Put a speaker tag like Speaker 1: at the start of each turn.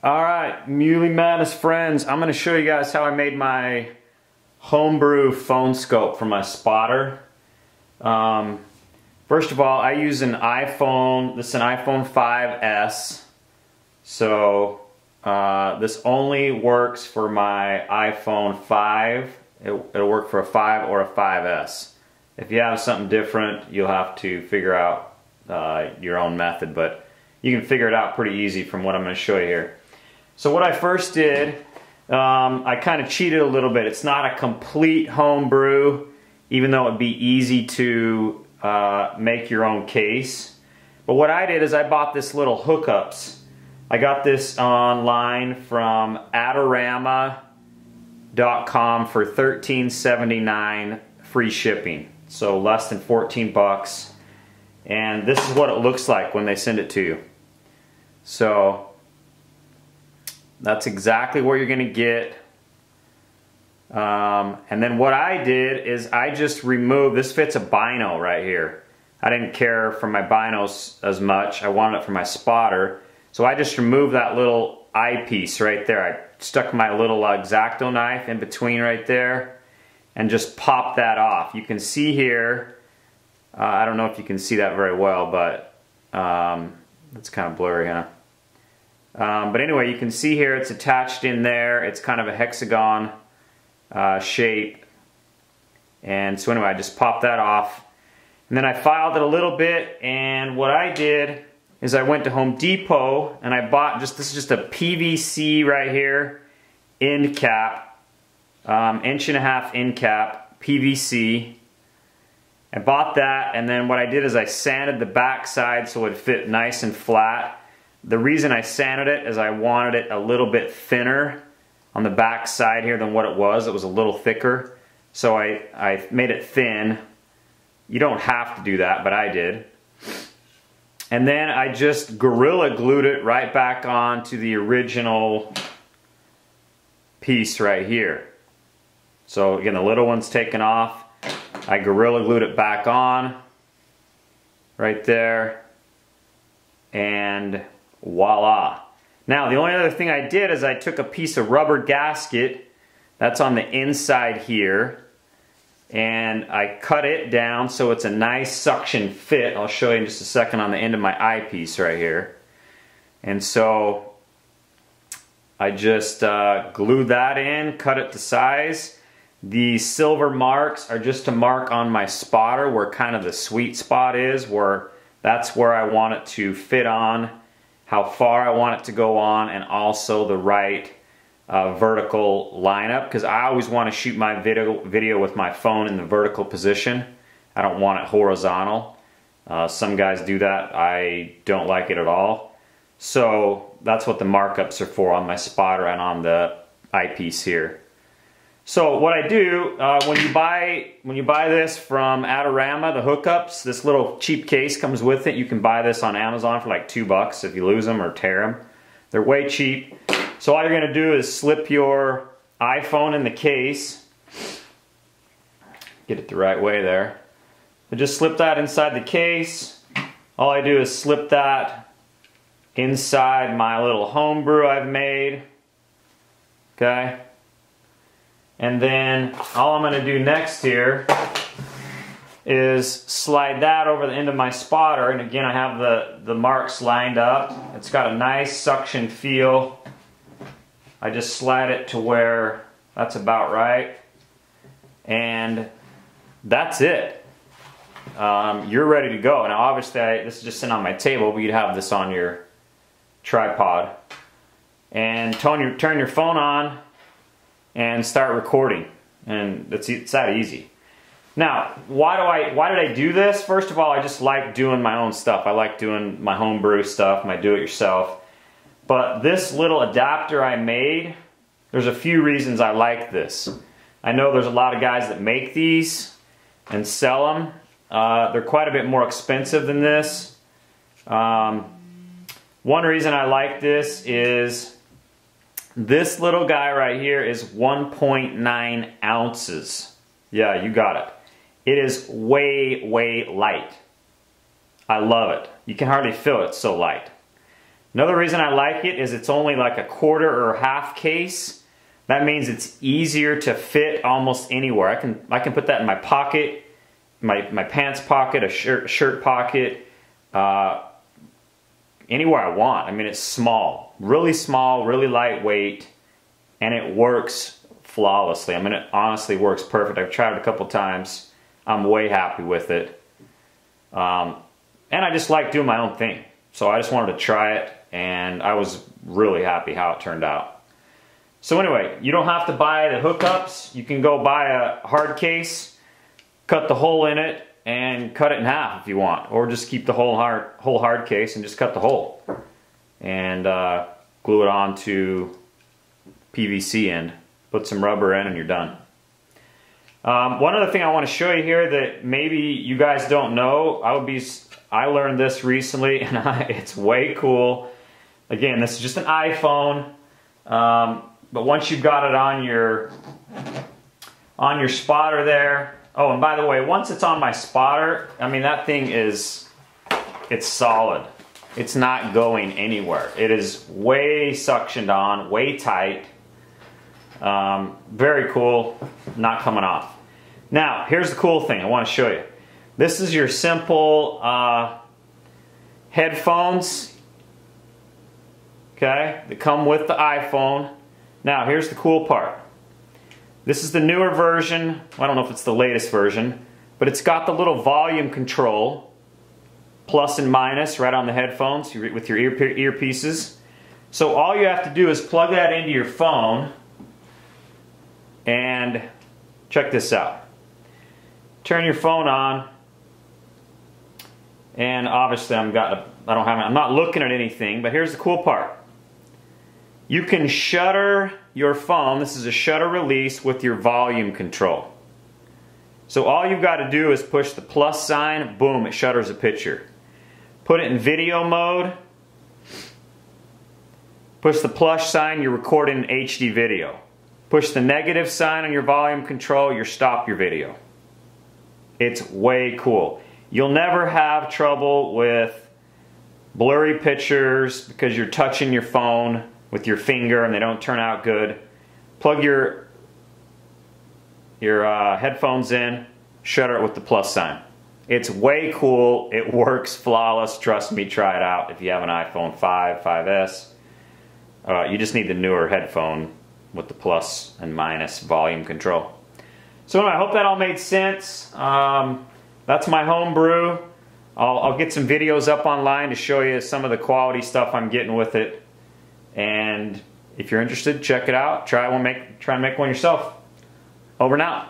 Speaker 1: All right, Muley Madness friends, I'm gonna show you guys how I made my homebrew phone scope for my spotter. Um, first of all, I use an iPhone, this is an iPhone 5S. So uh, this only works for my iPhone 5. It, will work for a 5 or a 5S. If you have something different, you'll have to figure out uh, your own method, but you can figure it out pretty easy from what I'm going to show you here. So what I first did, um, I kind of cheated a little bit. It's not a complete home brew, even though it'd be easy to uh, make your own case. But what I did is I bought this little HookUpz. I got this online from Adorama.com for $13.79 free shipping. So less than 14 bucks. And this is what it looks like when they send it to you. So that's exactly what you're going to get. Um, and then what I did is I just removed, this fits a bino right here. I didn't care for my binos as much. I wanted it for my spotter. So I just removed that little eyepiece right there. I stuck my little X-Acto knife in between right there and just popped that off. You can see here, uh, I don't know if you can see that very well, but um, it's kind of blurry, huh? Um, but anyway, you can see here it's attached in there. It's kind of a hexagon uh, shape. And so anyway, I just popped that off. And then I filed it a little bit and what I did is I went to Home Depot and I bought just, this is just a PVC right here, end cap, um, inch and a half end cap, PVC. I bought that and then what I did is I sanded the back side so it would fit nice and flat. The reason I sanded it is I wanted it a little bit thinner on the back side here than what it was. It was a little thicker. So I, I made it thin. You don't have to do that, but I did. And then I just Gorilla glued it right back onto the original piece right here. So again, the little one's taken off. I Gorilla glued it back on right there. And voila. Now the only other thing I did is I took a piece of rubber gasket that's on the inside here and I cut it down so it's a nice suction fit. I'll show you in just a second on the end of my eyepiece right here. And so I just uh, glued that in, cut it to size. The silver marks are just to mark on my spotter where kind of the sweet spot is, where that's where I want it to fit on how far I want it to go on, and also the right uh, vertical lineup because I always want to shoot my video, video with my phone in the vertical position. I don't want it horizontal. Uh, some guys do that. I don't like it at all. So that's what the markups are for on my spotter and on the eyepiece here. So what I do uh, when you buy when you buy this from Adorama, the HookUpz, this little cheap case comes with it. You can buy this on Amazon for like two bucks if you lose them or tear them. They're way cheap. So all you're gonna do is slip your iPhone in the case. Get it the right way there. But just slip that inside the case. All I do is slip that inside my little homebrew I've made. Okay. And then all I'm gonna do next here is slide that over the end of my spotter. And again, I have the, the marks lined up. It's got a nice suction feel. I just slide it to where that's about right. And that's it. Um, you're ready to go. Now obviously I, this is just sitting on my table, but you'd have this on your tripod. And turn your, turn your phone on and start recording. And it's, it's that easy. Now, why do I why did I do this? First of all, I just like doing my own stuff. I like doing my homebrew stuff, my do-it-yourself. But this little adapter I made, there's a few reasons I like this. I know there's a lot of guys that make these and sell them. Uh, they're quite a bit more expensive than this. Um, one reason I like this is this little guy right here is 1.9 ounces. Yeah, you got it. It is way, way light. I love it. You can hardly feel it, so light. Another reason I like it is it's only like a quarter or half case. That means it's easier to fit almost anywhere. I can I can put that in my pocket, my, my pants pocket, a shirt, shirt pocket, uh, anywhere I want. I mean, it's small, really small, really lightweight, and it works flawlessly. I mean, it honestly works perfect. I've tried it a couple times. I'm way happy with it. Um, and I just like doing my own thing. So I just wanted to try it, and I was really happy how it turned out. So anyway, you don't have to buy the HookUpz. You can go buy a hard case, cut the hole in it, and cut it in half if you want. Or just keep the whole hard, whole hard case and just cut the hole. And uh, glue it onto PVC end. Put some rubber in and you're done. Um, one other thing I want to show you here that maybe you guys don't know, I would be, I learned this recently and I, it's way cool. Again, this is just an iPhone, um, but once you've got it on your, on your spotter there, oh, and by the way, once it's on my spotter, I mean, that thing is, it's solid. It's not going anywhere. It is way suctioned on, way tight. Um, very cool, not coming off. Now, here's the cool thing I want to show you. This is your simple uh, headphones, okay, that come with the iPhone. Now, here's the cool part. This is the newer version. I don't know if it's the latest version, but it's got the little volume control, plus and minus right on the headphones with your ear earpieces. So all you have to do is plug that into your phone and check this out. Turn your phone on, and obviously I'm got I don't have I'm not looking at anything, but here's the cool part. You can shutter your phone. This is a shutter release with your volume control. So all you've got to do is push the plus sign, boom, it shutters a picture. Put it in video mode. Push the plus sign, you're recording HD video. Push the negative sign on your volume control, you stop your video. It's way cool. You'll never have trouble with blurry pictures because you're touching your phone with your finger and they don't turn out good. Plug your your uh, headphones in, shutter it with the plus sign. It's way cool. It works flawless. Trust me, try it out if you have an iPhone 5, 5S. Uh, you just need the newer headphone with the plus and minus volume control. So anyway, I hope that all made sense. Um, that's my home brew. I'll, I'll get some videos up online to show you some of the quality stuff I'm getting with it. And if you're interested, check it out. Try one, make try and make one yourself. Over and out.